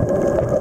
you.